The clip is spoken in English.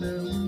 Daddy.